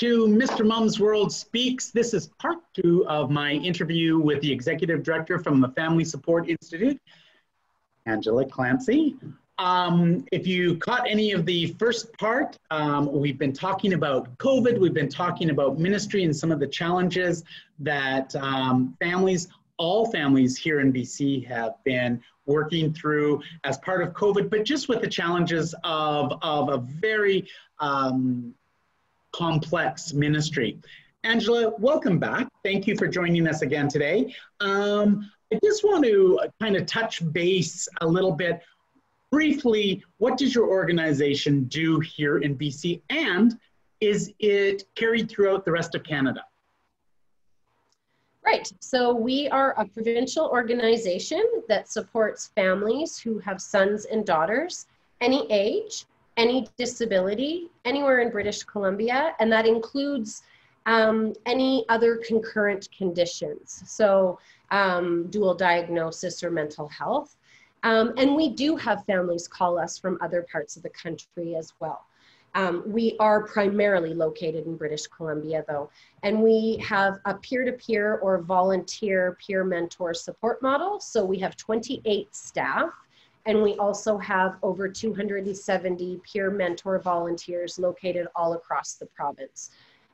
to Mr. Mom's World Speaks. This is part two of my interview with the Executive Director from the Family Support Institute, Angela Clancy. Um, if you caught any of the first part, um, we've been talking about COVID, we've been talking about ministry and some of the challenges that um, families, all families here in BC have been working through as part of COVID, but just with the challenges of, of a very um, complex ministry. Angela, welcome back. Thank you for joining us again today. Um, I just want to kind of touch base a little bit briefly. What does your organization do here in BC and is it carried throughout the rest of Canada? Right. So we are a provincial organization that supports families who have sons and daughters, any age, any disability anywhere in British Columbia, and that includes um, any other concurrent conditions. So, um, dual diagnosis or mental health. Um, and we do have families call us from other parts of the country as well. Um, we are primarily located in British Columbia, though, and we have a peer to peer or volunteer peer mentor support model. So we have 28 staff and we also have over 270 peer mentor volunteers located all across the province.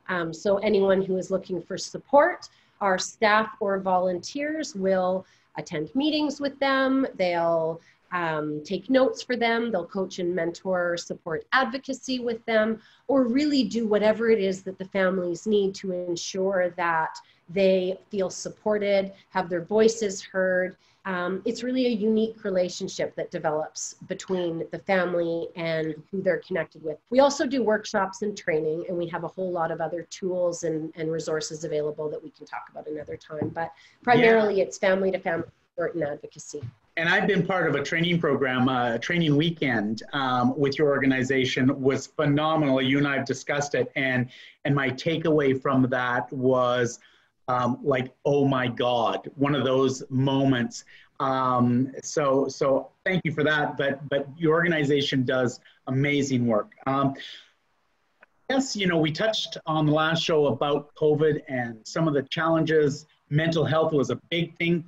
Um, so anyone who is looking for support, our staff or volunteers will attend meetings with them. They'll um, take notes for them. They'll coach and mentor, support advocacy with them, or really do whatever it is that the families need to ensure that they feel supported, have their voices heard, um, it's really a unique relationship that develops between the family and who they're connected with. We also do workshops and training, and we have a whole lot of other tools and, and resources available that we can talk about another time. But primarily, yeah. it's family to family support and advocacy. And I've been part of a training program, uh, a training weekend um, with your organization was phenomenal. You and I have discussed it, and and my takeaway from that was um, like, oh my God, one of those moments. Um, so, so thank you for that. But, but your organization does amazing work. Um, yes, you know, we touched on the last show about COVID and some of the challenges. Mental health was a big thing.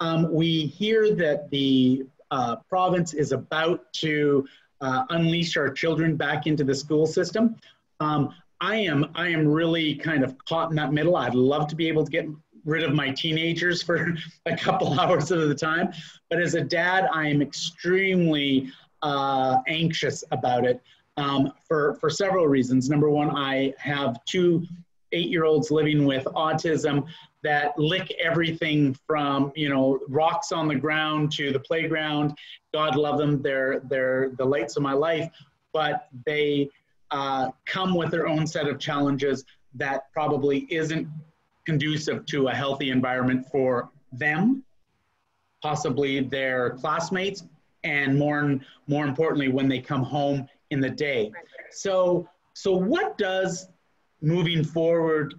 Um, we hear that the uh, province is about to uh, unleash our children back into the school system. Um, I am I am really kind of caught in that middle. I'd love to be able to get rid of my teenagers for a couple hours at a time, but as a dad, I am extremely uh, anxious about it um, for for several reasons. Number one, I have two eight-year-olds living with autism that lick everything from you know rocks on the ground to the playground. God love them; they're they're the lights of my life, but they uh, come with their own set of challenges that probably isn't conducive to a healthy environment for them, possibly their classmates, and more and more importantly, when they come home in the day. So, so what does moving forward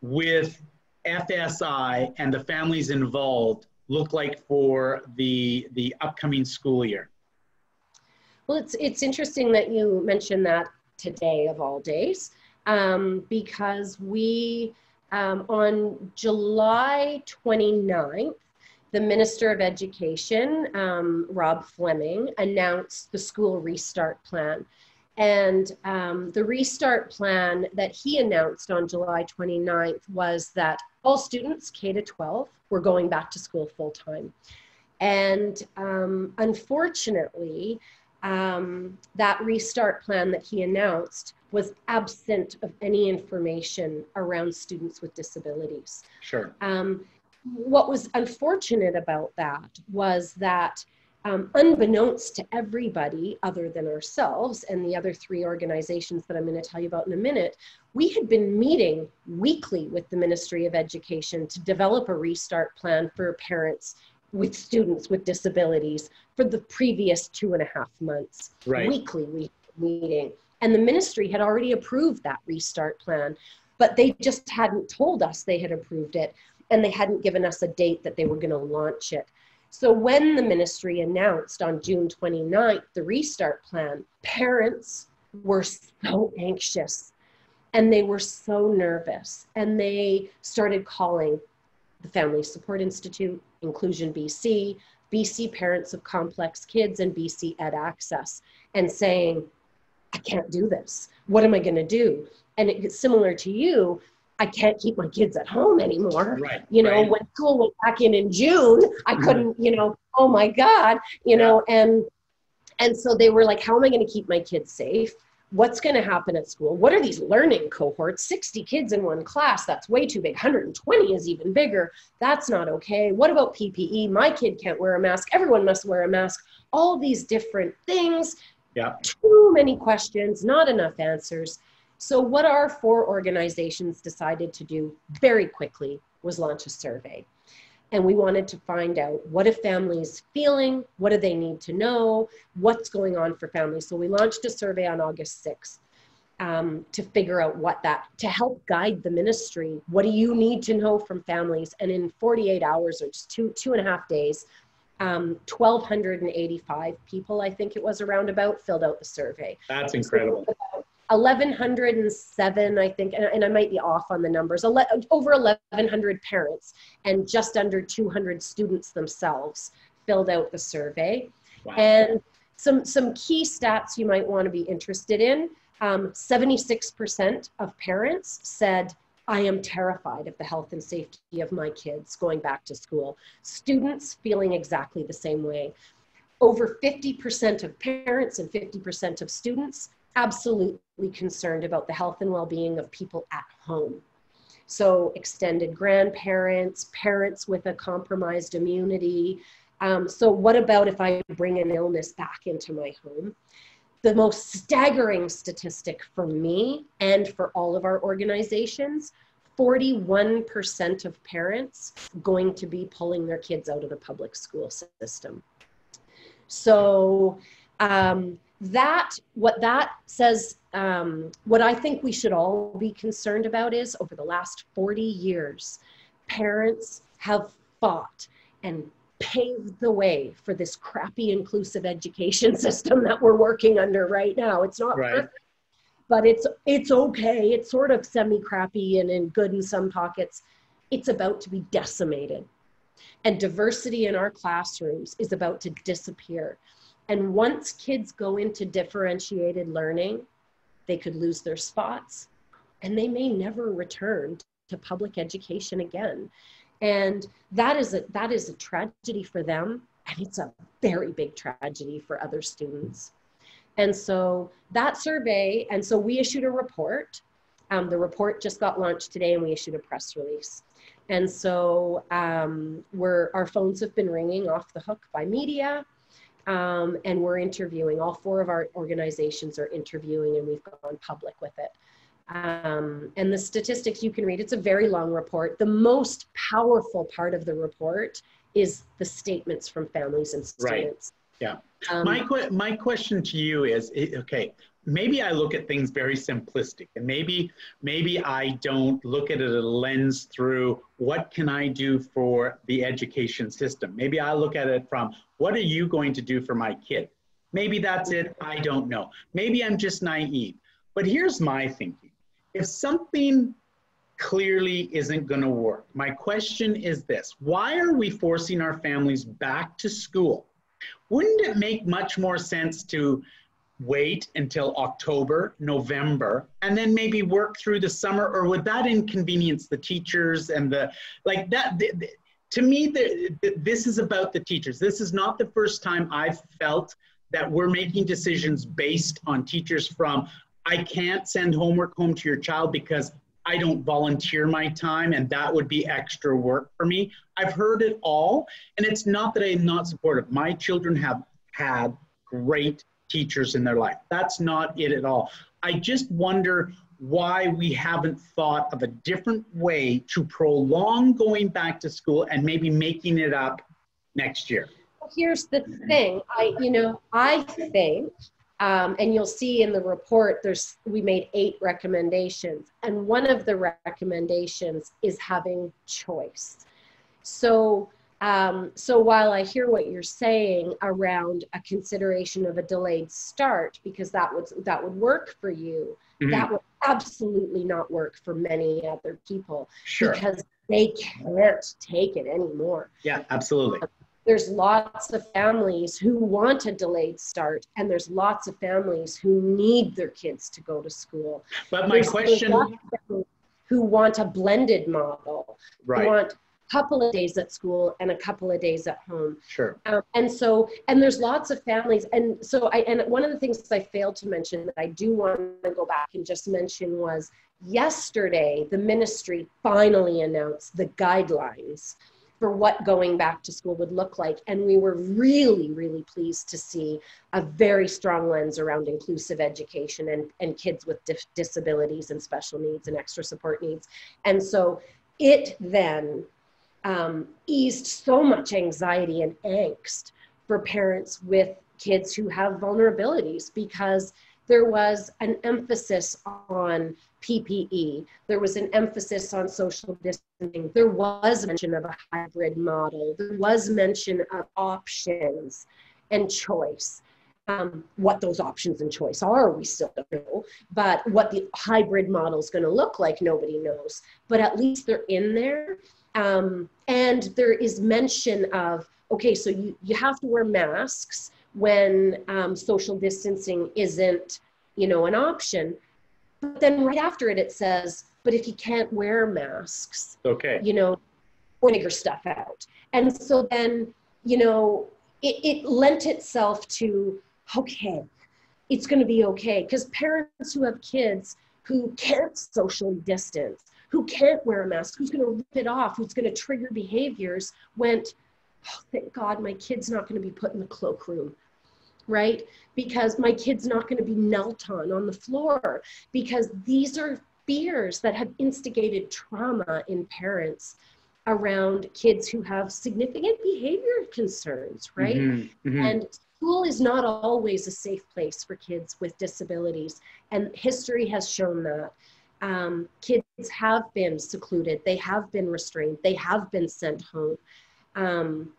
with FSI and the families involved look like for the the upcoming school year? Well, it's it's interesting that you mentioned that today of all days um, because we, um, on July 29th, the Minister of Education, um, Rob Fleming, announced the school restart plan. And um, the restart plan that he announced on July 29th was that all students K to 12 were going back to school full time. And um, unfortunately, um, that restart plan that he announced was absent of any information around students with disabilities. Sure. Um, what was unfortunate about that was that um, unbeknownst to everybody other than ourselves and the other three organizations that I'm going to tell you about in a minute, we had been meeting weekly with the Ministry of Education to develop a restart plan for parents with students with disabilities for the previous two and a half months. Right. Weekly we meeting. And the ministry had already approved that restart plan, but they just hadn't told us they had approved it and they hadn't given us a date that they were going to launch it. So when the ministry announced on June 29th the restart plan, parents were so anxious And they were so nervous. And they started calling the Family Support Institute, Inclusion BC, BC Parents of Complex Kids, and BC Ed Access, and saying, I can't do this. What am I going to do? And it's similar to you. I can't keep my kids at home anymore. Right. You know, right. when school went back in in June, I Mm-hmm. couldn't, you know, oh my God, you know, and and so they were like, how am I going to keep my kids safe? What's going to happen at school? What are these learning cohorts? 60 kids in one class, that's way too big. 120 is even bigger. That's not okay. What about PPE? My kid can't wear a mask. Everyone must wear a mask. All these different things. Yeah. Too many questions, not enough answers. So, what our four organizations decided to do very quickly was launch a survey. And we wanted to find out what a family's feeling, what do they need to know, what's going on for families. So, we launched a survey on August 6th um, to figure out what that, to help guide the ministry. What do you need to know from families? And in 48 hours or just two, two and a half days, um, 1,285 people, I think it was around about, filled out the survey. That's incredible. 1107 i think and, and i might be off on the numbers ele- over 1100 parents and just under 200 students themselves filled out the survey. Wow. and some some key stats you might want to be interested in um, 76% of parents said i am terrified of the health and safety of my kids going back to school. Students feeling exactly the same way. Over 50% of parents and 50% of students absolutely concerned about the health and well-being of people at home. So extended grandparents parents with a compromised immunity. Um, so what about if i bring an illness back into my home? The most staggering statistic for me and for all of our organizations 41% of parents going to be pulling their kids out of the public school system. So um, that what that says um, what i think we should all be concerned about is over the last 40 years parents have fought and paved the way for this crappy inclusive education system that we're working under right now. It's not Right. perfect but it's it's okay. It's sort of semi crappy and in good in some pockets. It's about to be decimated. And diversity in our classrooms is about to disappear. And once kids go into differentiated learning, they could lose their spots and they may never return to public education again. And that is a that is a tragedy for them and it's a very big tragedy for other students. And so that survey, and so we issued a report. Um, the report just got launched today and we issued a press release. And so um, we're, our phones have been ringing off the hook by media um, and we're interviewing. All four of our organizations are interviewing, and we've gone public with it. Um, and the statistics you can read, it's a very long report. The most powerful part of the report is the statements from families and students. Right. Yeah. Um, my, que- my question to you is okay, maybe I look at things very simplistic and maybe, maybe I don't look at it a lens through what can I do for the education system? Maybe I look at it from what are you going to do for my kid? Maybe that's it. I don't know. Maybe I'm just naive. But here's my thinking if something clearly isn't going to work, my question is this why are we forcing our families back to school? Wouldn't it make much more sense to wait until October, November, and then maybe work through the summer? Or would that inconvenience the teachers and the like that? The, the, to me, the, this is about the teachers. This is not the first time I've felt that we're making decisions based on teachers from I can't send homework home to your child because I don't volunteer my time and that would be extra work for me. I've heard it all, and it's not that I'm not supportive. My children have had great teachers in their life. That's not it at all. I just wonder why we haven't thought of a different way to prolong going back to school and maybe making it up next year. here's the thing i you know i think um, and you'll see in the report there's we made eight recommendations and one of the recommendations is having choice so um, so while i hear what you're saying around a consideration of a delayed start because that would that would work for you Mhm. that would absolutely not work for many other people sure. because they can't take it anymore. Yeah, absolutely. There's lots of families who want a delayed start, and there's lots of families who need their kids to go to school. But my there's, question who want a blended model, right. who want couple of days at school and a couple of days at home. Sure. Um, and so, and there's lots of families. And so I, and one of the things I failed to mention that I do want to go back and just mention was yesterday, the ministry finally announced the guidelines for what going back to school would look like. And we were really, really pleased to see a very strong lens around inclusive education and, and kids with dif- disabilities and special needs and extra support needs. And so it then um, eased so much anxiety and angst for parents with kids who have vulnerabilities because there was an emphasis on PPE. There was an emphasis on social distancing. There was mention of a hybrid model. There was mention of options and choice. Um, what those options and choice are, we still don't know. But what the hybrid model is going to look like, nobody knows. But at least they're in there. Um, and there is mention of, okay, so you, you have to wear masks when um, social distancing isn't, you know, an option. But then right after it, it says, but if you can't wear masks, okay, you know, figure stuff out. And so then, you know, it, it lent itself to, okay, it's going to be okay. Because parents who have kids who can't socially distance, who can't wear a mask, who's going to rip it off, who's going to trigger behaviors, went, oh, thank God my kid's not going to be put in the cloakroom, right? Because my kid's not going to be knelt on on the floor, because these are fears that have instigated trauma in parents around kids who have significant behavior concerns, right? Mm-hmm, mm-hmm. And school is not always a safe place for kids with disabilities. And history has shown that um, kids have been secluded, they have been restrained, they have been sent home. Um,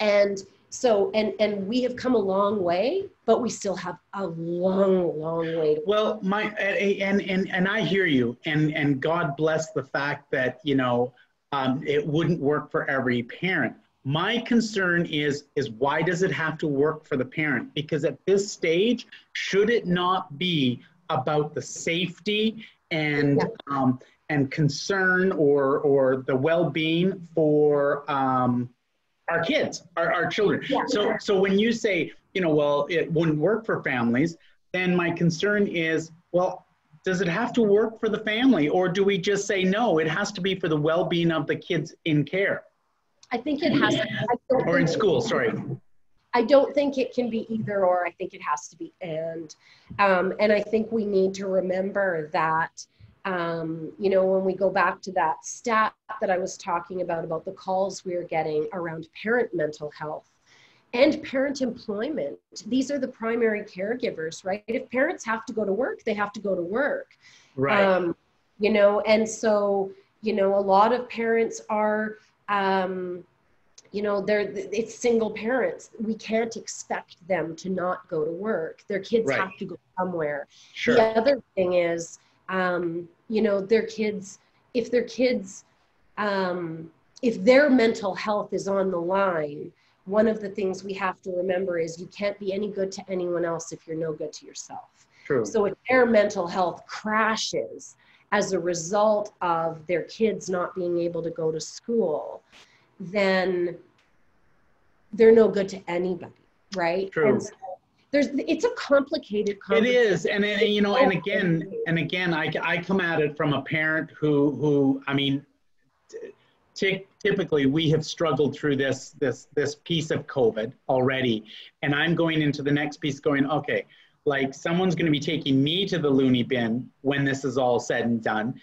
and so and and we have come a long way but we still have a long long way to well my and and and i hear you and and god bless the fact that you know um, it wouldn't work for every parent. My concern is is why does it have to work for the parent? Because at this stage should it not be about the safety and yeah. um, and concern or or the well-being for um, our kids, our, our children. Yeah. So so when you say you know well it wouldn't work for families, then my concern is well does it have to work for the family or do we just say no it has to be for the well-being of the kids in care i think it has to, or in school sorry I don't think it can be either or. I think it has to be and. Um, and I think we need to remember that, um, you know, when we go back to that stat that I was talking about, about the calls we are getting around parent mental health and parent employment, these are the primary caregivers, right? If parents have to go to work, they have to go to work. Right. Um, you know, and so, you know, a lot of parents are, um, you know they're it's single parents we can't expect them to not go to work their kids right. have to go somewhere sure. the other thing is um, you know their kids if their kids um, if their mental health is on the line one of the things we have to remember is you can't be any good to anyone else if you're no good to yourself True. so if their mental health crashes as a result of their kids not being able to go to school then they're no good to anybody, right? True. And so there's it's a complicated it is and, and you know and again and again I, I come at it from a parent who who i mean t- typically we have struggled through this this this piece of covid already and i'm going into the next piece going okay like someone's going to be taking me to the loony bin when this is all said and done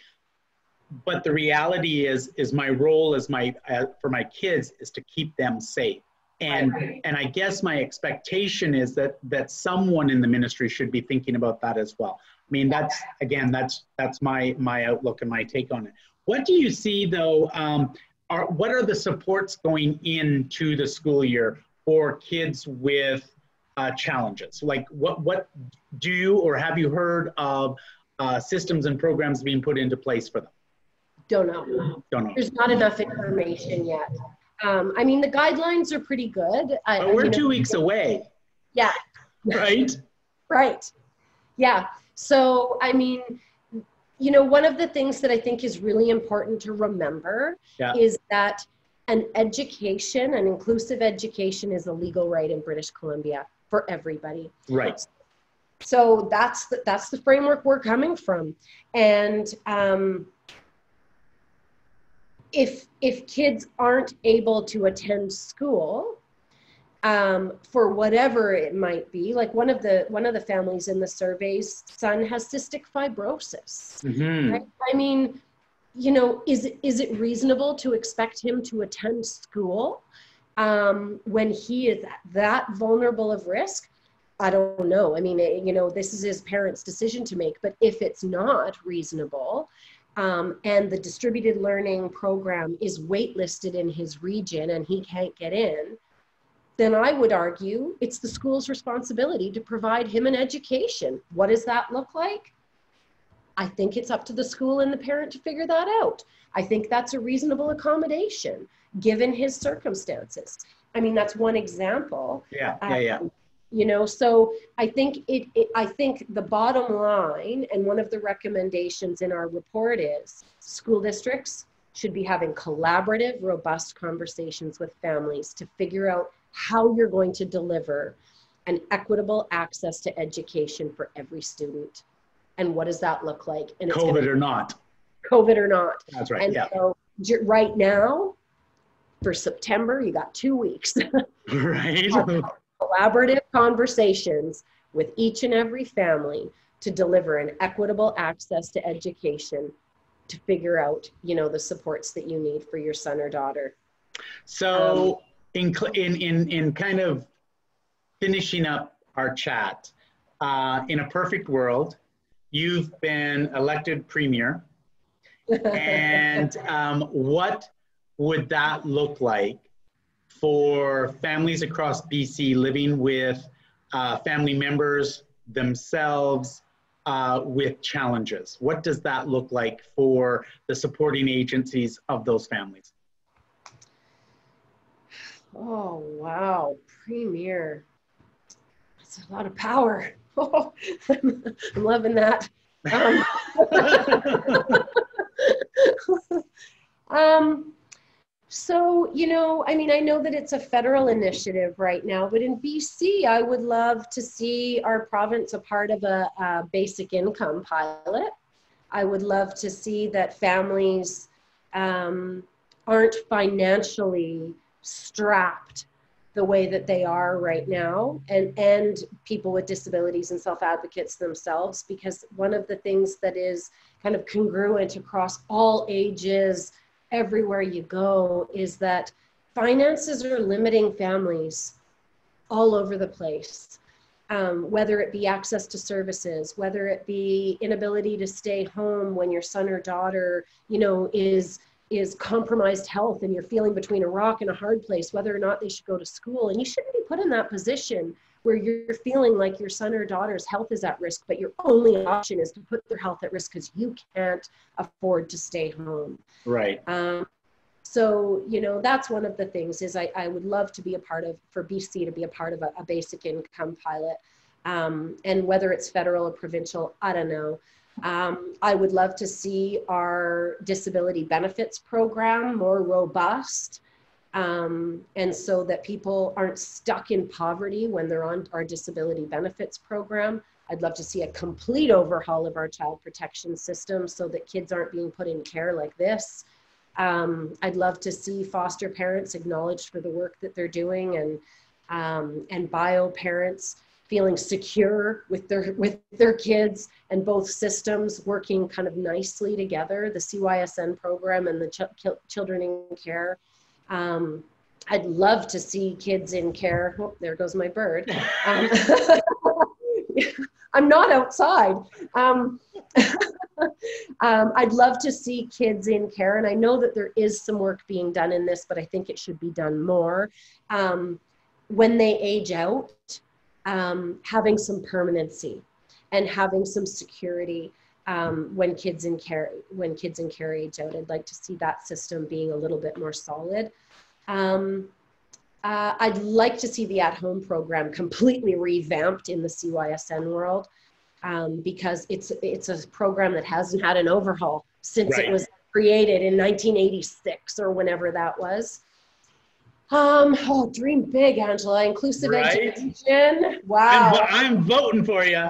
but the reality is is my role as my uh, for my kids is to keep them safe and right. and i guess my expectation is that that someone in the ministry should be thinking about that as well i mean that's again that's that's my my outlook and my take on it what do you see though um, are what are the supports going into the school year for kids with uh, challenges like what what do you or have you heard of uh, systems and programs being put into place for them? Don't know. Don't know. There's not enough information yet. Um, I mean, the guidelines are pretty good. I, we're you know, two weeks away, Yeah, right? right. Yeah. So, I mean, you know, one of the things that I think is really important to remember Yeah. is that an education, an inclusive education, is a legal right in British Columbia for everybody. Right. so that's the, that's the framework we're coming from and um, if if kids aren't able to attend school um, for whatever it might be like one of the one of the families in the surveys son has cystic fibrosis Mhm. right? I mean, you know, is it, is it reasonable to expect him to attend school um, when he is that vulnerable of risk? I don't know. I mean, you know, this is his parents' decision to make. But if it's not reasonable, um, and the distributed learning program is waitlisted in his region and he can't get in, then I would argue it's the school's responsibility to provide him an education. What does that look like? I think it's up to the school and the parent to figure that out. I think that's a reasonable accommodation given his circumstances. I mean, that's one example. Yeah, yeah, yeah. Um, you know, so I think it, it, I think the bottom line and one of the recommendations in our report is school districts should be having collaborative, robust conversations with families to figure out how you're going to deliver an equitable access to education for every student. And what does that look like? And COVID or not. COVID or not. That's right. And Yeah. so right now, for September, you got two weeks. Right. Collaborative conversations with each and every family to deliver an equitable access to education to figure out you know the supports that you need for your son or daughter So in, in, in, in kind of finishing up our chat, uh, in a perfect world, you've been elected premier. And um, what would that look like for families across BC living with uh, family members themselves uh, with challenges? What does that look like for the supporting agencies of those families? oh wow premier that's a lot of power oh, i'm loving that um, um, so, you know, I mean, I know that it's a federal initiative right now, but in BC, I would love to see our province a part of a, a basic income pilot. I would love to see that families um, aren't financially strapped the way that they are right now and and people with disabilities and self-advocates themselves because one of the things that is kind of congruent across all ages everywhere you go is that finances are limiting families all over the place. Um, whether it be access to services whether it be inability to stay home when your son or daughter you know is is compromised health and you're feeling between a rock and a hard place whether or not they should go to school. And you shouldn't be put in that position where you're feeling like your son or daughter's health is at risk but your only option is to put their health at risk because you can't afford to stay home Right. um, so you know that's one of the things is I, I would love to be a part of for bc to be a part of a, a basic income pilot um, and whether it's federal or provincial i don't know um, I would love to see our disability benefits program more robust. Um, and so that people aren't stuck in poverty when they're on our disability benefits program. I'd love to see a complete overhaul of our child protection system so that kids aren't being put in care like this. Um, I'd love to see foster parents acknowledged for the work that they're doing and, um, and bio parents feeling secure with their with their kids and both systems working kind of nicely together the CYSN program and the ch- children in care um, i'd love to see kids in care. Oh, there goes my bird. Um, i'm not outside. Um, um, i'd love to see kids in care and i know that there is some work being done in this but i think it should be done more. Um, when they age out um, having some permanency and having some security um, when kids in care when kids in care age out. I'd like to see that system being a little bit more solid. Um, uh, I'd like to see the at-home program completely revamped in the CYSN world um, because it's it's a program that hasn't had an overhaul since right. it was created in 1986 or whenever that was. Um, oh, dream big, Angela. Inclusive right? education. Wow. I'm, I'm voting for you.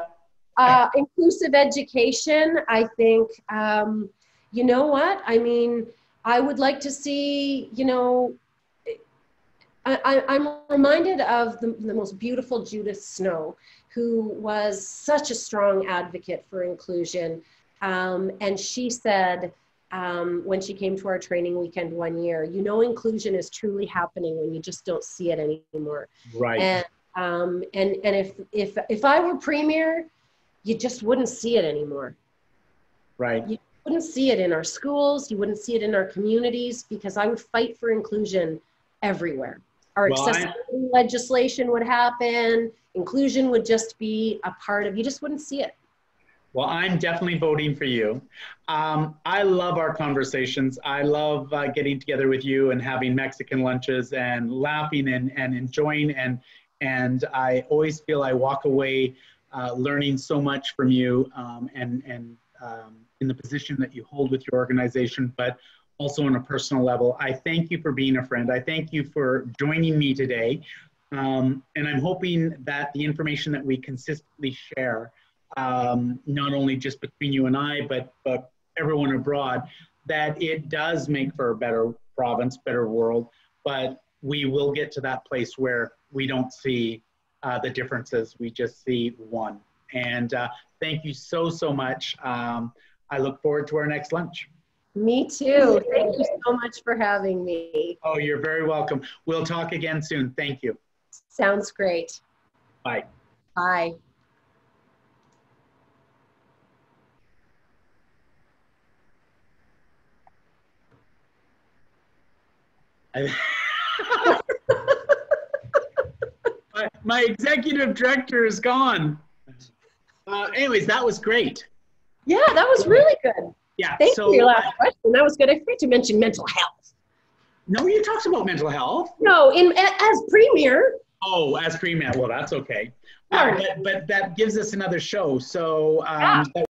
Uh, inclusive education, I think, um, you know what? I mean, I would like to see, you know, I, am reminded of the, the most beautiful Judith Snow, who was such a strong advocate for inclusion. Um, and she said, um, when she came to our training weekend one year, you know, inclusion is truly happening when you just don't see it anymore. Right. And, um, and, and if, if, if I were premier, you just wouldn't see it anymore. Right. You wouldn't see it in our schools. You wouldn't see it in our communities because I would fight for inclusion everywhere. Our well, accessibility I... legislation would happen. Inclusion would just be a part of. You just wouldn't see it. Well, I'm definitely voting for you. Um, I love our conversations. I love uh, getting together with you and having Mexican lunches and laughing and, and enjoying. And, and I always feel I walk away uh, learning so much from you um, and, and um, in the position that you hold with your organization, but also on a personal level. I thank you for being a friend. I thank you for joining me today. Um, and I'm hoping that the information that we consistently share, um, not only just between you and I, but, but everyone abroad, that it does make for a better province, better world. But we will get to that place where we don't see uh, the differences, we just see one. And uh, thank you so, so much. Um, I look forward to our next lunch. Me too. Thank you so much for having me. Oh, you're very welcome. We'll talk again soon. Thank you. Sounds great. Bye. Bye. my, my, executive director is gone. Uh, anyways, that was great. Yeah, that was really good. Yeah. Thank so, you for your last question. That was good. I forgot to mention mental health. No, you talked about mental health. No, in as premier. Oh, as premier. Well, that's okay. Uh, but, but that gives us another show. So um, yeah.